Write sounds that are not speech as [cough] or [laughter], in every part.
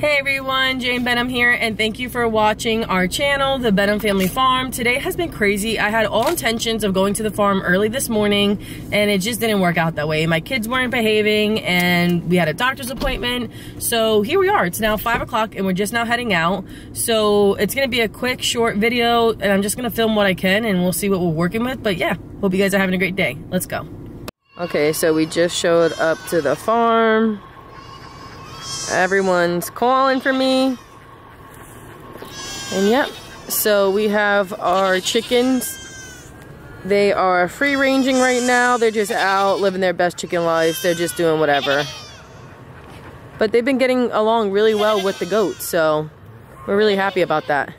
Hey everyone, Jane Benham here, and thank you for watching our channel, The Benham Family Farm. Today has been crazy. I had all intentions of going to the farm early this morning, and it just didn't work out that way. My kids weren't behaving, and we had a doctor's appointment. So here we are. It's now 5 o'clock, and we're just now heading out. So it's going to be a quick, short video, and I'm just going to film what I can, and we'll see what we're working with. But yeah, hope you guys are having a great day. Let's go. Okay, so we just showed up to the farm. Everyone's calling for me. And yep, so we have our chickens. They are free ranging right now. They're just out living their best chicken lives. They're just doing whatever. But they've been getting along really well with the goats, so we're really happy about that.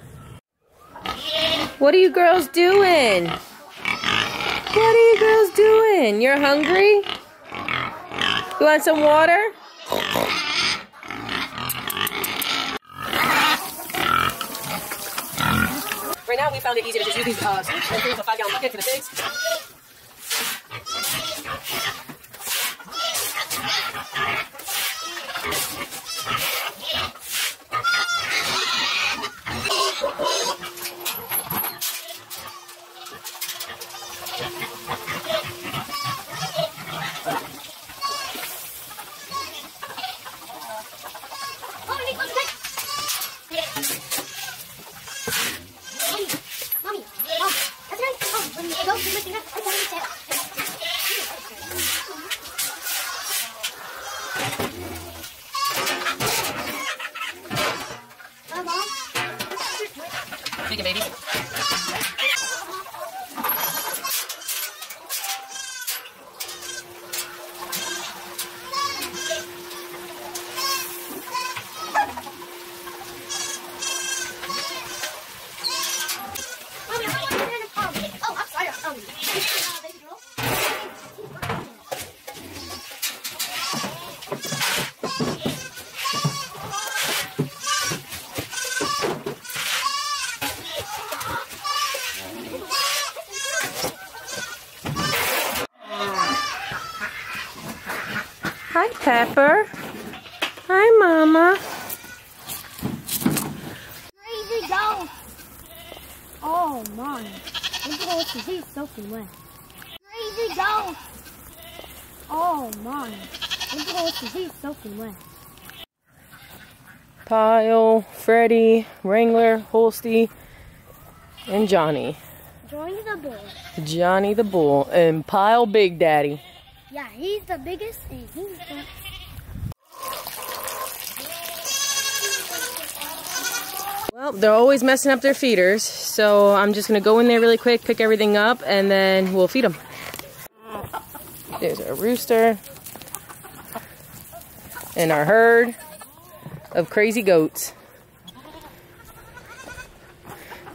What are you girls doing? What are you girls doing? You're hungry? You want some water? Right now, we found it easier to just use these uh, and a five gallon bucket for the pigs. Speaking, baby. Hi, Pepper. Hi, Mama. Crazy ghost! Oh my. Look at this, he's soaking wet. Crazy ghost! Oh my. Look at this, he's soaking wet. Pile, Freddie, Wrangler, Holsty, and Johnny. Join the bull. Johnny the Bull and Pile Big Daddy. Yeah, he's the biggest and he's the... Well, they're always messing up their feeders, so I'm just gonna go in there really quick, pick everything up, and then we'll feed them. There's our rooster and our herd of crazy goats.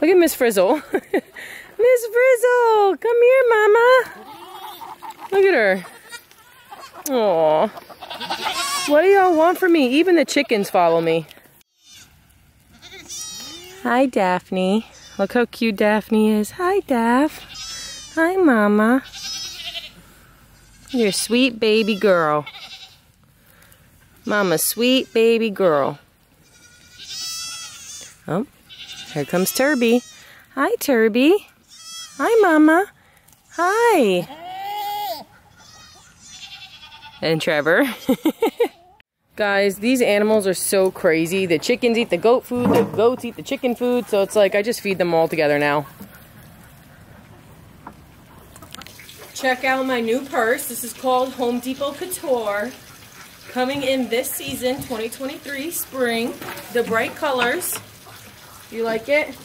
Look at Miss Frizzle. [laughs] Miss Frizzle, come here, Mama. Look at her. Aw. What do y'all want from me? Even the chickens follow me. Hi, Daphne. Look how cute Daphne is. Hi, Daph. Hi, Mama. You're a sweet baby girl. Mama's sweet baby girl. Oh, here comes Turby. Hi, Turby. Hi, Mama. Hi. And Trevor. [laughs] Guys, these animals are so crazy. The chickens eat the goat food, the goats eat the chicken food, so it's like I just feed them all together now. Check out my new purse. This is called Home Depot Couture. Coming in this season, 2023 spring. The bright colors. You like it?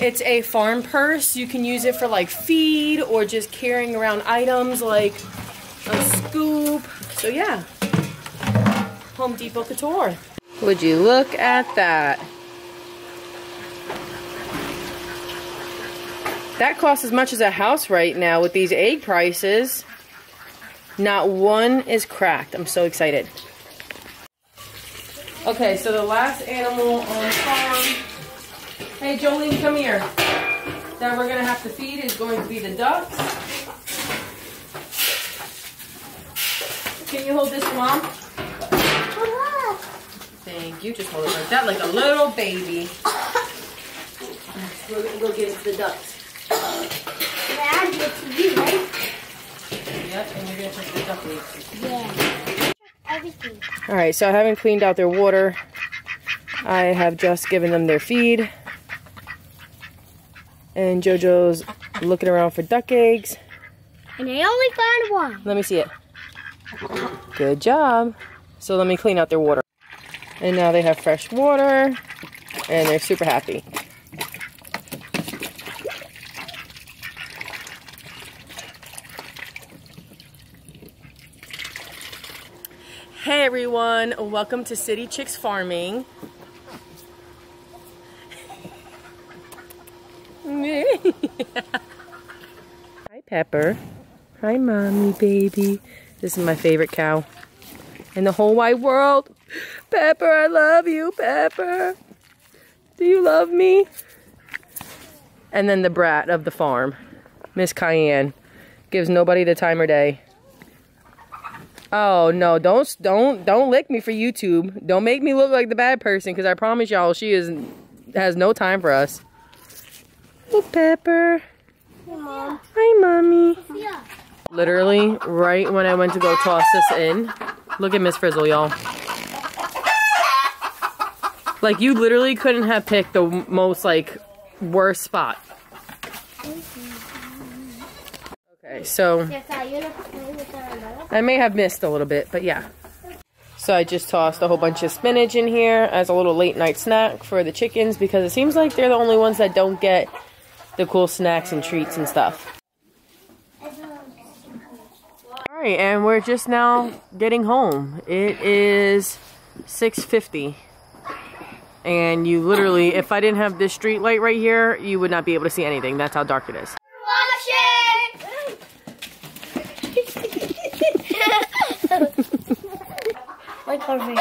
It's a farm purse. You can use it for like feed or just carrying around items like scoop. So yeah. Home Depot Couture. Would you look at that? That costs as much as a house right now with these egg prices. Not one is cracked. I'm so excited. Okay, so the last animal on the farm. Hey, Jolene, come here. That we're going to have to feed is going to be the ducks. Can you hold this, Mom? Thank you. Just hold it like that, like a little baby. We're gonna go get into the ducks. Can I add it to you, right? Yep, and you're gonna check the ducklings. Yeah. Everything. All right, so I haven't cleaned out their water. I have just given them their feed. And JoJo's looking around for duck eggs. And I only found one. Let me see it. Good job. So let me clean out their water. And now they have fresh water and they're super happy. Hey everyone, welcome to City Chicks Farming. [laughs] Hi Pepper. Hi mommy baby. This is my favorite cow in the whole wide world. Pepper, I love you, Pepper. Do you love me? And then the brat of the farm, Miss Cayenne, gives nobody the time or day. Oh no, don't don't don't lick me for YouTube. Don't make me look like the bad person cuz I promise y'all she is has no time for us. Hey Pepper. Hey, Mom. Literally right when I went to go toss this in. Look at Miss Frizzle, y'all. Like you literally couldn't have picked the most like worst spot. Okay, so. I may have missed a little bit, but yeah. So I just tossed a whole bunch of spinach in here as a little late night snack for the chickens because it seems like they're the only ones that don't get the cool snacks and treats and stuff. All right, and we're just now getting home. It is 6:50. And you literally, if I didn't have this street light right here, you would not be able to see anything. That's how dark it is. [laughs] Like Harvey.